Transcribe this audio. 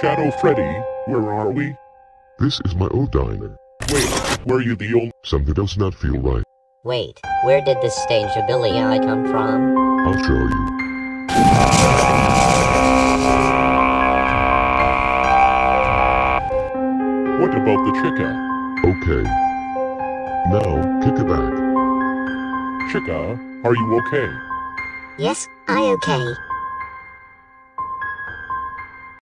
Shadow Freddy, where are we? This is my old diner. Wait, were you the old... Something does not feel right. Wait, where did this strange ability I come from? I'll show you. What about the chica? Okay. Now, kick it back. Chica, are you okay? Yes, I okay.